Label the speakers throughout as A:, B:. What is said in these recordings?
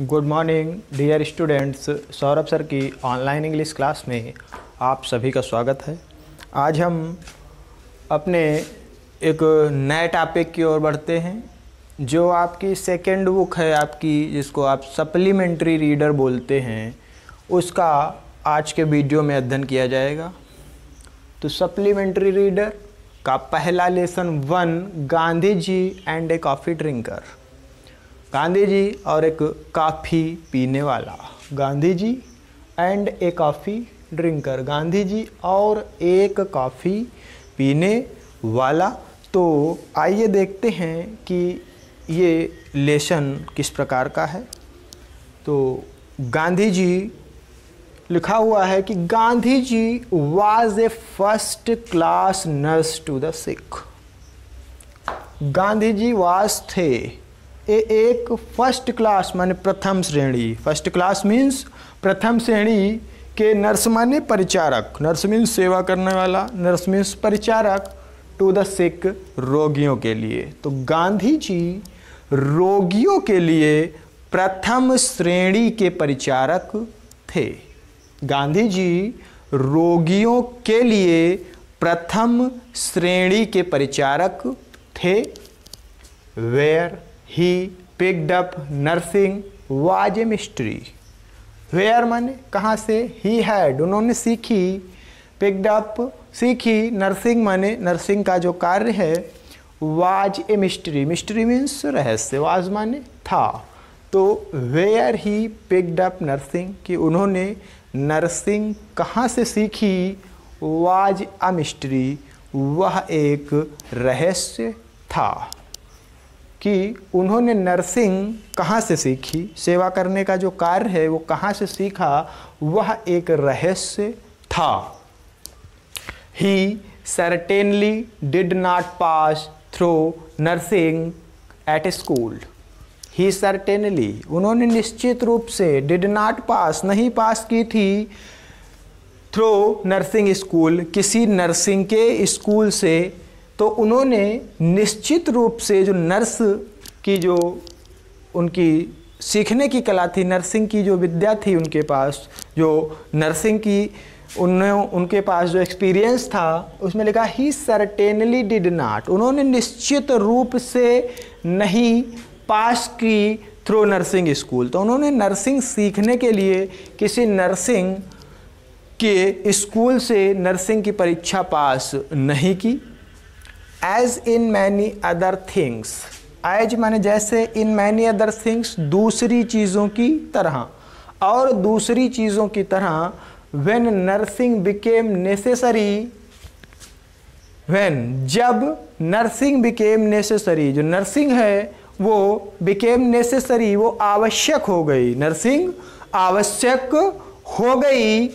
A: Good morning, dear students. Saurabh sir की online English class में आप सभी का स्वागत है। आज हम अपने एक नए टॉपिक की ओर बढ़ते हैं, जो आपकी सेकेंड बुक है, आपकी जिसको आप सप्लीमेंट्री रीडर बोलते हैं, उसका आज के वीडियो में अध्ययन किया जाएगा। तो सप्लीमेंट्री रीडर का पहला lesson one Gandhi ji and a coffee drinker Gandhi ji और एक काफ़ी पीने वाला। Gandhi ji and a coffee drinker Gandhi ji और एक कॉफ़ी पीने वाला। तो आइए देखते हैं कि ये लेसन किस प्रकार का है। तो गांधी जी लिखा हुआ है कि Gandhi ji was a first class nurse to the sick Gandhi ji was थे। ए, एक फ़र्स्ट क्लास माने प्रथम श्रेणी। फ़र्स्ट क्लास मीन्स प्रथम श्रेणी के नर्स माने परिचारक। नर्स मीन्स सेवा करने वाला नर्स मीन्स परिचारक टू द सिक रोगियों के लिए। तो गांधी जी रोगियों के लिए प्रथम श्रेणी के परिचारक थे। गांधी जी रोगियों के लिए प्रथम श्रेणी के परिचारक थे। Where he picked up nursing was a mystery where माने? कहाँ से? ही हैड उन्होंने सीखी पिक्ड अप सीखी नर्सिंग माने नर्सिंग का जो कार्य है was a mystery mystery means रहस्य. वाज माने? था. तो where he picked up nursing कि उन्होंने नर्सिंग कहाँ से सीखी वाज अ मिस्ट्री वह एक रहस्य था। कि उन्होंने नर्सिंग कहाँ से सीखी? सेवा करने का जो कार्य है, वो कहाँ से सीखा? वह एक रहस्य था। He certainly did not pass through nursing at school he certainly उन्होंने निश्चित रूप से डिड नॉट पास नहीं पास की थी थ्रू नर्सिंग स्कूल किसी नर्सिंग के स्कूल से तो उन्होंने निश्चित रूप से जो नर्स की जो उनकी सीखने की कला थी, नर्सिंग की जो विद्या थी उनके पास, जो नर्सिंग की उन्होंने उनके पास जो एक्सपीरियंस था, उसमें लिखा ही सर्टेनली डिड नाट उन्होंने निश्चित रूप से नहीं पास की थ्रू नर्सिंग स्कूल तो उन्होंने नर्सिंग सीखने के लिए किसी नर्सिंग के स्कूल से नर्सिंग की परीक्षा पास नहीं की। As in many other things as माने जैसे इन मैनी अदर थिंग्स दूसरी चीज़ों की तरह। और दूसरी चीज़ों की तरह when nursing became necessary when जब नर्सिंग बिकेम नेसेसरी जो नर्सिंग है, वो बिकेम नेसेसरी वो आवश्यक हो गई। नर्सिंग आवश्यक हो गई।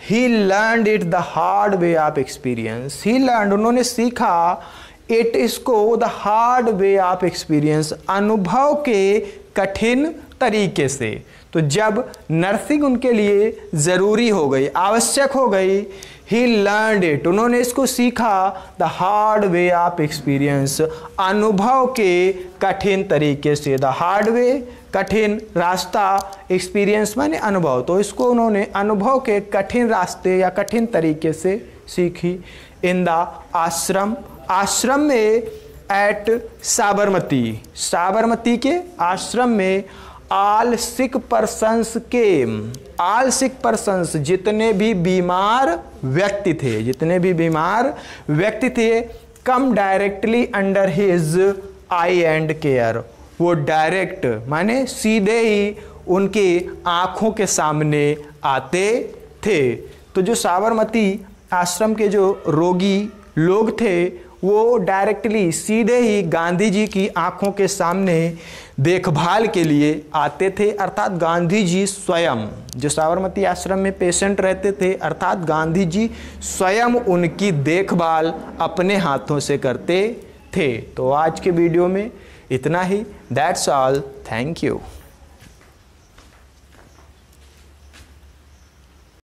A: He learn it the hard way of experience he learn उन्होंने सीखा इट इसको the hard way of experience अनुभव के कठिन तरीके से। तो जब नर्सिंग उनके लिए ज़रूरी हो गई, आवश्यक हो गई ही लर्न इट उन्होंने इसको सीखा the hard way of experience अनुभव के कठिन तरीके से। द हार्ड वे कठिन रास्ता एक्सपीरियंस माने अनुभव। तो इसको उन्होंने अनुभव के कठिन रास्ते या कठिन तरीके से सीखी इन द आश्रम। आश्रम में एट साबरमती। साबरमती के आश्रम में आल सिक पर्सन्स के आल सिक पर्सन्स जितने भी बीमार व्यक्ति थे, जितने भी बीमार व्यक्ति थे come directly under his eye and care वो डायरेक्ट माने सीधे ही उनके आँखों के सामने आते थे। तो जो साबरमती आश्रम के जो रोगी लोग थे वो डायरेक्टली सीधे ही गांधी जी की आँखों के सामने देखभाल के लिए आते थे। अर्थात गांधी जी स्वयं, जो साबरमती आश्रम में पेशेंट रहते थे, अर्थात गांधी जी स्वयं उनकी देखभाल अपने हाथों से करते थे। तो आज के वीडियो में इतना ही। That's all thank you